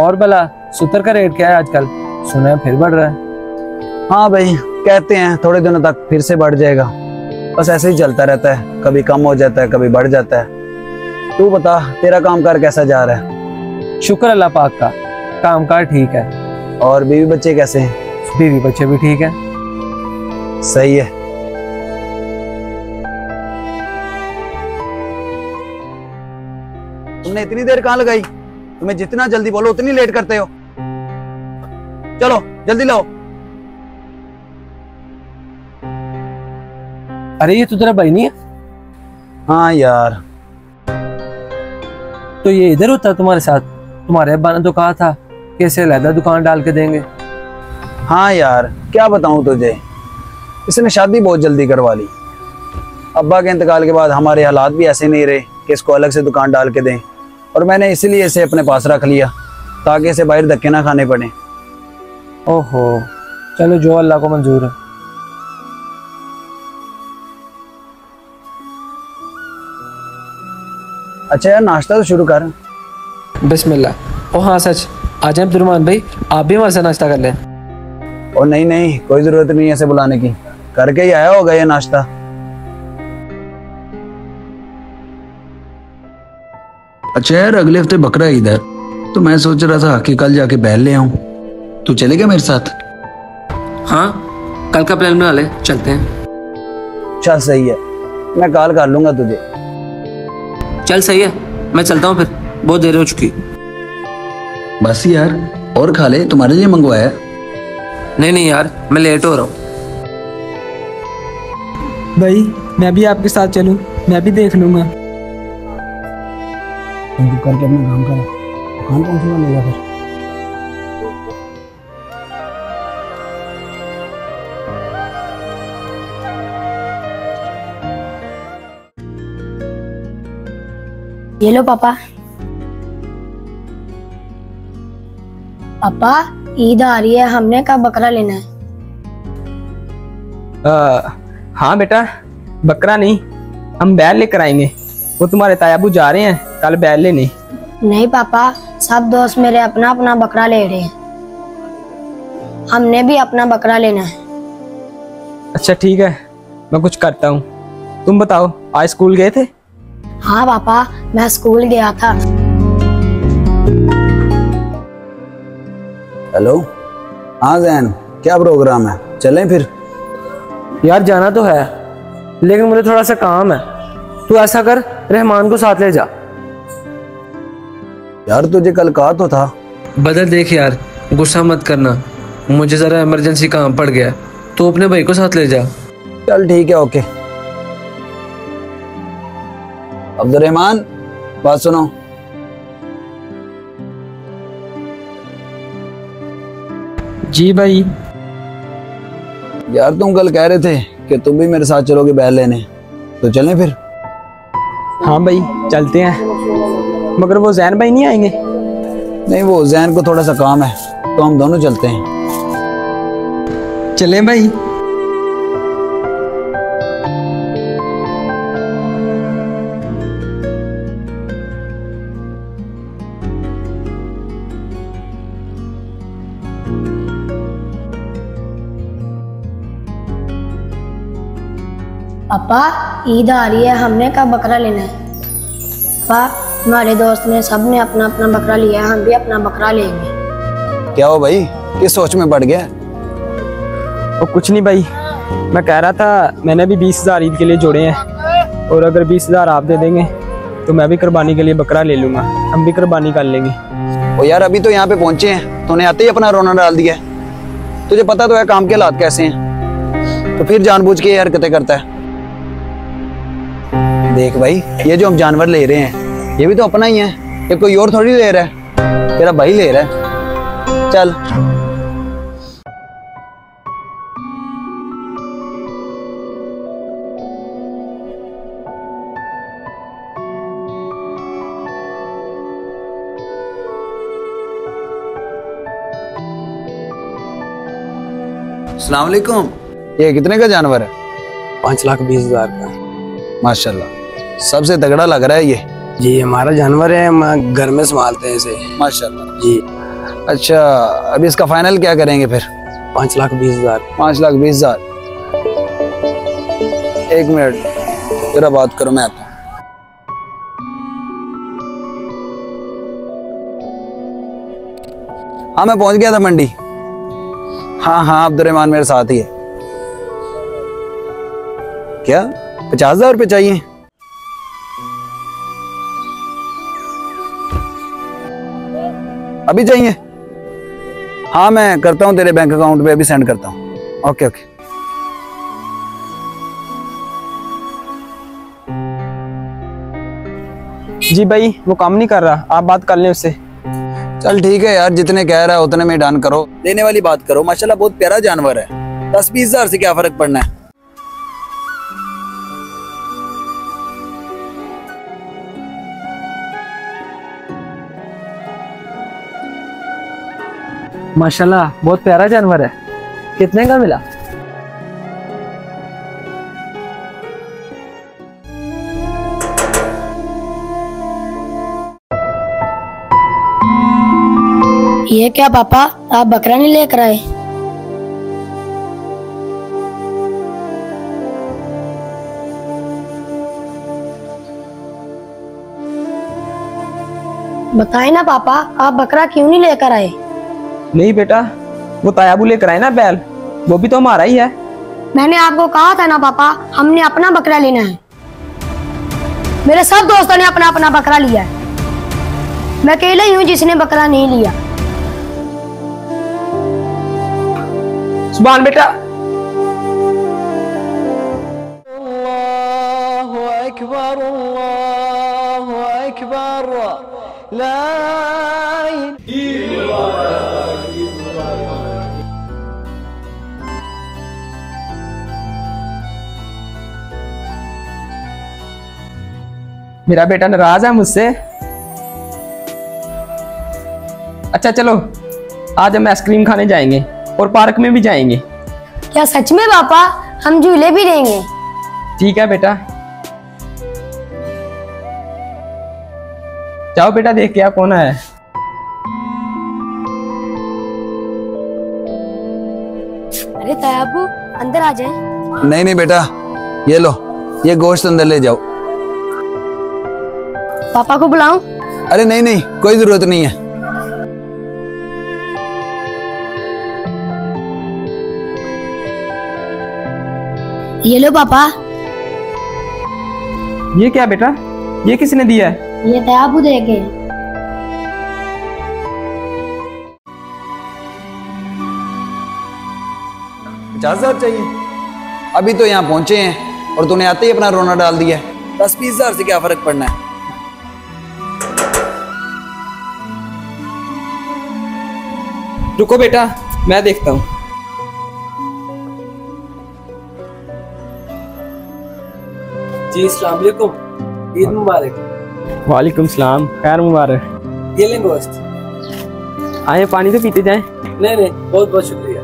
और भला सूतर का रेट क्या है आजकल? सुना है फिर बढ़ रहा है। हाँ भाई कहते हैं थोड़े दिनों तक फिर से बढ़ जाएगा। बस ऐसे ही चलता रहता है कभी कम हो जाता है कभी बढ़ जाता है। तू बता तेरा काम कर कैसा जा रहा है? शुक्र अल्लाह पाक का काम कार ठीक है। और बीवी बच्चे कैसे हैं? बीवी बच्चे भी ठीक है। सही है। तुमने इतनी देर कहाँ लगाई? तुम्हें जितना जल्दी बोलो उतनी लेट करते हो। चलो जल्दी लाओ। अरे ये तो तेरा भाई नहीं है। हाँ यार। तो ये इधर होता है तुम्हारे साथ? तुम्हारे अब्बा ने तो कहा था कि इसे लहदा दुकान डाल के देंगे। हाँ यार क्या बताऊँ तुझे? इसने शादी बहुत जल्दी करवा ली। अब्बा के इंतकाल के बाद हमारे हालात भी ऐसे नहीं रहे कि इसको अलग से दुकान डाल के दें। और मैंने इसलिए इसे अपने पास रख लिया ताकि इसे बाहर धक्के ना खाने पड़े। ओहो चलो जो अल्लाह को मंजूर है। अच्छा यार नाश्ता तो शुरू कर। बिस्मिल्लाह। ओ हाँ सच। आ जाए अब्दुलरमान भाई आप भी हमारे साथ नाश्ता कर लें। और नहीं नहीं कोई ज़रूरत नहीं है इसे बुलाने की। करके ही आया होगा ये नाश्ता। अच्छा यार अगले हफ़्ते बकरा ईद है इधर तो मैं सोच रहा था कि कल जाके बैल ले आऊँ। तू चलेगा मेरे साथ? हाँ कल का प्लान बना ले चलते हैं। चल सही है। मैं कॉल कर लूँगा तुझे। चल सही है। मैं चलता हूँ फिर। बहुत देर हो चुकी। बस यार और खा ले तुम्हारे लिए मंगवाया। नहीं नहीं यार मैं लेट हो रहा हूँ। भाई मैं भी आपके साथ चलूँ मैं भी देख लूँगा। करके अपना काम करा दुकान कौन सी बनेगा फिर। ये लो पापा। पापा ईद आ रही है हमने कब बकरा लेना है? आ, हाँ बेटा बकरा नहीं हम बैल लेकर आएँगे। वो तुम्हारे तायाबू जा रहे हैं। कल बैल लेने। नहीं पापा सब दोस्त मेरे अपना अपना बकरा ले रहे हैं। हमने भी अपना बकरा लेना है। अच्छा ठीक है। मैं कुछ करता हूँ। तुम बताओ आज स्कूल गए थे? हाँ पापा मैं स्कूल गया था। हेलो? हाँ जैन क्या प्रोग्राम है? चलें फिर। यार जाना तो है लेकिन मुझे थोड़ा सा काम है। तू ऐसा कर रहमान को साथ ले जा। यार तुझे कल कहा तो था। बदल देख यार गुस्सा मत करना। मुझे जरा इमरजेंसी काम पड़ गया तो अपने भाई को साथ ले जा। चल ठीक है ओके। अब्दुलरहमान बात सुनो। जी भाई। यार तुम कल कह रहे थे कि तुम भी मेरे साथ चलोगे बैल लेने। तो चलें फिर? हाँ भाई चलते हैं। मगर वो जैन भाई नहीं आएँगे? नहीं वो जैन को थोड़ा सा काम है तो हम दोनों चलते हैं। चलें भाई। पापा ईद आ रही है हमने कब बकरा लेना है? पापा हमारे दोस्त ने सबने अपना अपना बकरा लिया है हम भी अपना बकरा लेंगे। क्या हो भाई? किस सोच में बढ़ गया? और कुछ नहीं भाई। मैं कह रहा था मैंने भी बीस हज़ार ईद के लिए जोड़े हैं। और अगर बीस हज़ार आप दे देंगे तो मैं भी कुर्बानी के लिए बकरा ले लूँगा। हम भी कुर्बानी कर लेंगे। ओ यार अभी तो यहाँ पे पहुँचे हैं। तूने आते ही अपना रोना डाल दिया तुझे पता तो है काम के हालात कैसे हैं। तो फिर जानबूझ के ये हरकतें करता है। देख भाई ये जो हम जानवर ले रहे हैं ये भी तो अपना ही है। ये कोई और थोड़ी ले रहा है। तेरा भाई ले रहा है। चल। सलामकुम ये कितने का जानवर है? पाँच लाख बीस हज़ार का। माशाल्लाह। सबसे तगड़ा लग रहा है ये। जी हमारा जानवर है हम घर में संभालते हैं इसे। माशाल्लाह। जी। अच्छा अभी इसका फाइनल क्या करेंगे फिर? पाँच लाख बीस हज़ार। पाँच लाख बीस हज़ार। एक मिनट जरा बात करो मैं आता हूँ। हाँ मैं पहुँच गया था मंडी। हाँ हाँ अब्दुलरहमान मेरे साथ ही है। क्या? पचास हज़ार रुपये चाहिए? अभी चाहिए हाँ मैं करता हूँ तेरे बैंक अकाउंट पे अभी सेंड करता हूँ। ओके ओके जी भाई वो काम नहीं कर रहा। आप बात कर लें उससे। चल ठीक है यार जितने कह रहा है उतने में डन करो। देने वाली बात करो। माशाल्लाह बहुत प्यारा जानवर है। दस बीस हज़ार से क्या फ़र्क पड़ना है? माशाल्लाह, बहुत प्यारा जानवर है। कितने का मिला? ये क्या पापा, आप बकरा नहीं लेकर आए? बताए ना पापा, आप बकरा क्यों नहीं लेकर आए? नहीं बेटा वो तायाबू लेकर आए ना बैल वो भी तो हमारा ही है। मैंने आपको कहा था ना पापा हमने अपना बकरा लेना है। मेरे सब दोस्तों ने अपना अपना बकरा लिया है। मैं अकेला ही हूँ जिसने बकरा नहीं लिया। सुबह बेटा। मेरा बेटा नाराज़ है मुझसे। अच्छा चलो आज हम आइसक्रीम खाने जाएँगे और पार्क में भी जाएँगे। क्या सच में पापा? हम झूले भी देंगे ठीक है बेटा। जाओ बेटा देख क्या कौन है। अरे तयाबू अंदर आ जाए। नहीं नहीं बेटा ये लो ये गोश्त अंदर ले जाओ। पापा को बुलाऊं? अरे नहीं नहीं कोई ज़रूरत नहीं है। ये लो पापा। ये क्या बेटा? ये किसने दिया है? ये तयाबू दे के। पचास हज़ार चाहिए। अभी तो यहाँ पहुँचे हैं और तूने आते ही अपना रोना डाल दिया है। दस बीस हज़ार से क्या फ़र्क पड़ना है? रुको बेटा मैं देखता हूँ। जी अस्सलाम वालेकुम। ईद मुबारक। वालेकुम सलाम खैर मुबारक। ये लें गोश्त। आए पानी तो पीते जाएँ? नहीं नहीं बहुत बहुत शुक्रिया।